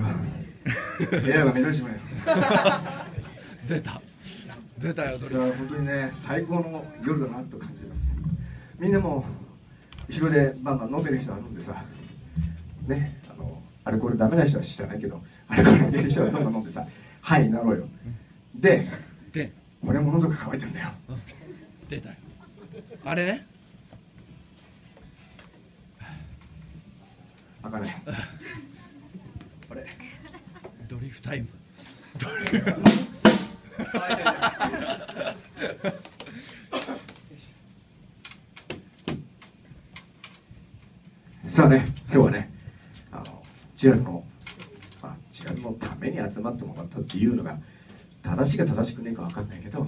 した。よ部屋が目立ちまよ出た出たよそれは本当にね最高の夜だなと感じてます。みんなも後ろでバンバン飲んでる人は飲んでさねあのアルコールダメな人は知らないけどアルコール入れる人はどんどん飲んでさはいなろうよ。でで俺も喉が渇いてんだよ。出たよ。あれね。開かない あれ。ドリフタイム。さあね今日はねあのチアルの、まあ、チアルのために集まってもらったっていうのが正しいか正しくねえか分かんないけど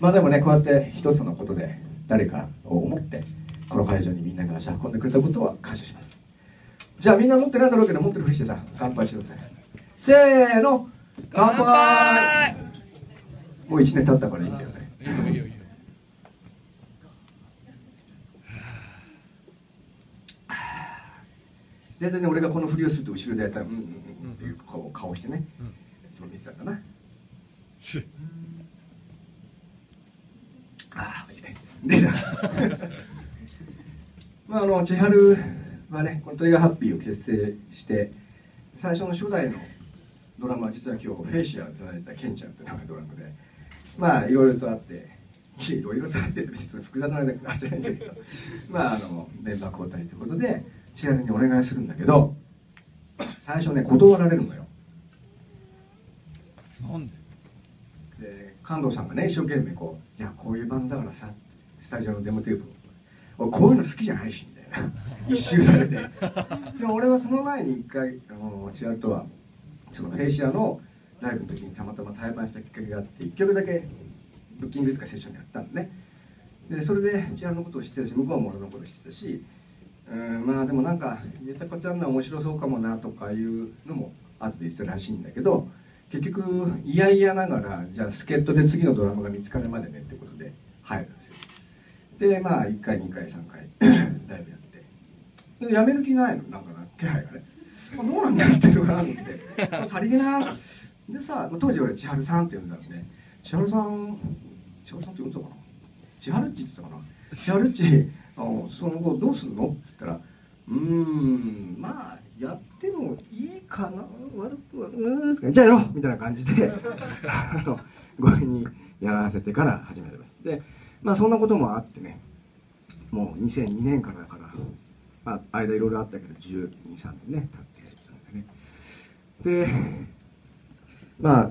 まあでもねこうやって一つのことで誰かを思ってこの会場にみんなが足運んでくれたことは感謝します。じゃあみんな持ってないだろうけど持ってるふりしてさ乾杯してくださいせーの乾杯。もう1年経ったからいいんだよね。いいよいいよ大体ね俺がこのふりをすると後ろでやったらうんうんうんっていうこう顔してね、うんそう見てたん。だなしああでな。まああの千春はねこのトリガーハッピーを結成して最初の初代のドラマは実は今日フェイシアをいただいたケンちゃんって名前ドラマでまあいろいろとあっていろいろとあって別に複雑なあれだじゃないんだけどまああのメンバー交代ということで千春にお願いするんだけど最初ね断られるのよ。なんで？で感動さんがね一生懸命こう「いやこういうバンドだからさ」スタジオのデモテープを「俺こういうの好きじゃないし」一周されて。でも俺はその前に一回あの千春とはそのフェイシアのライブの時にたまたま対バンしたきっかけがあって1曲だけブッキングとかセッションでやったのね。でそれで千春のことを知ってたし向こうも俺のことを知ってたしうんまあでもなんか言ったことあるのは面白そうかもなとかいうのも後で言ってたらしいんだけど結局いやいやながらじゃあ助っ人で次のドラマが見つかるまでねってことで入るんですよ。でまあ1回2回3回 ライブやってでやめる気ないの？なんかな気配がね。まあどうなんだっていうのがあるんで。まあさりげなでさ当時俺千春さんって呼んでたんで千春さん千春さんって呼んでたかな？千春っちって言ってたかな？千春っちあのその後どうすんの？っつったらうーんまあやってもいいかな？悪くはうんじゃあやろうみたいな感じで あの強引にやらせてから始めてます。でまあそんなこともあってね。もう2002年からだから、まあ、間いろいろあったけど1 2 3年ね経ってたんでね。でまあ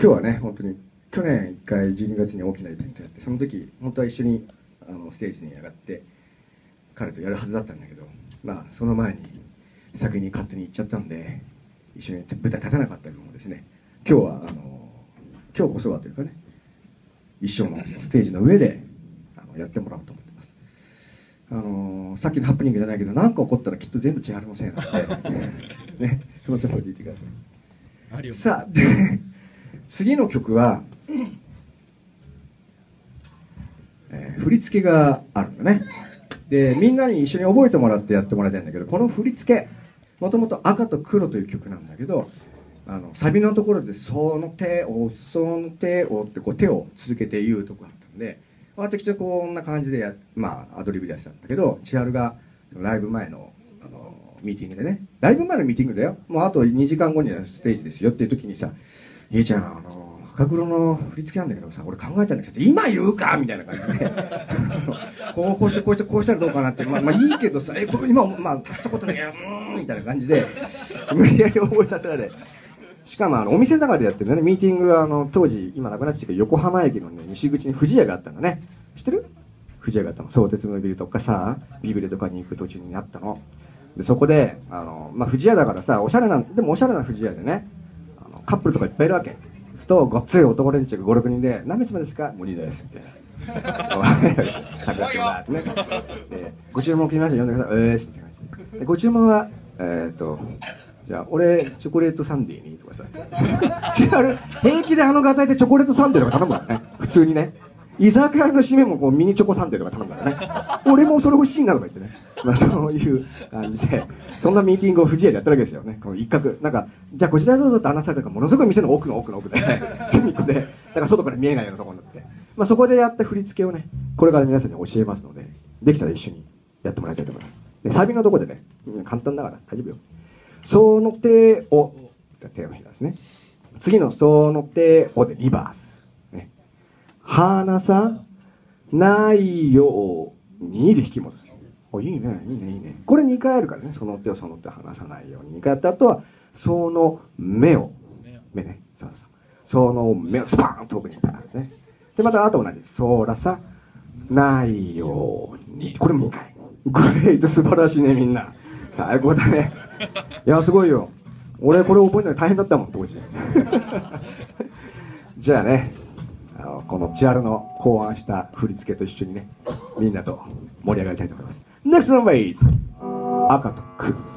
今日はね本当に去年1回12月に大きなイベントやってその時本当は一緒にあのステージに上がって彼とやるはずだったんだけどまあその前に先に勝手に行っちゃったんで一緒に舞台立てなかったのもですね今日はあの今日こそはというかね一生のステージの上であのやってもらおうと思って。あのさっきのハプニングじゃないけど何か起こったらきっと全部千春のせいなんで ねそのつもりでいてください。さあで次の曲は、えー振り付けがあるんだね。でみんなに一緒に覚えてもらってやってもらいたいんだけどこの振り付けもともと「赤と黒」という曲なんだけどあのサビのところで「その手をその手を」ってこう手を続けて言うとこあったんで私はこんな感じでやまあアドリブでやってたんだけど千春がライブ前のあのミーティングでね。ライブ前のミーティングだよ。もうあと2時間後にはステージですよっていう時にさ「ゆいちゃんあの赤黒の振り付けなんだけどさ俺考えたんだけど今言うか?」みたいな感じで。こうこうしてこうしてこうしたらどうかなって。まあ、まあ、いいけどさえこれ今まあたったことない。けどうんみたいな感じで無理やり覚えさせられ。しかもあのお店の中でやってるね。ミーティングがあの当時今なくなっちゃったけど横浜駅のね西口に富士屋があったんだね。知ってる？富士屋があったの。相鉄のビルとかさビブレとかに行く途中にあったの。でそこであの、まあ、富士屋だからさおしゃれなでもおしゃれな富士屋でねあのカップルとかいっぱいいるわけ。そうするとごっつい男連中が56人で「何名様ですか?」「無理です」みたいな桜島だってね。で「ご注文切りました読んでください」「えーす」みたいな感じで。でご注文はえーっとじゃあ俺チョコレートサンデーにとかさ違う平気であのガタイでチョコレートサンデーとか頼むからね普通にね居酒屋の締めもこうミニチョコサンデーとか頼むからね俺もそれ欲しいなとか言ってねまあ、そういう感じで、そんなミーティングを不二家でやったわけですよね。この一角。なんか、じゃあこちらどうぞって話されたから、ものすごい店の奥の奥の奥で、隅っこで、だか外から見えないようなところになって。まあ、そこでやった振り付けをね、これから皆さんに教えますので、できたら一緒にやってもらいたいと思います。で、サビのとこでね、簡単だから大丈夫よ。その手を、手をひらですね。次のその手をでリバース。ね。離さないようにで引き戻す。おいいね、いいね、いいね。これ2回あるからね、その手をその手離さないように。2回やった後は、その目を、目ね、そうそう。その目をスパーンと奥にパーンね。で、またあと同じ。そらさないように。これも2回。グレート、素晴らしいね、みんな。最高だね。いや、すごいよ。俺、これ覚えるのに大変だったもん、当時。じゃあね、あのこの千春の考案した振り付けと一緒にね、みんなと盛り上がりたいと思います。NEXT n u m b e r s 赤と黒。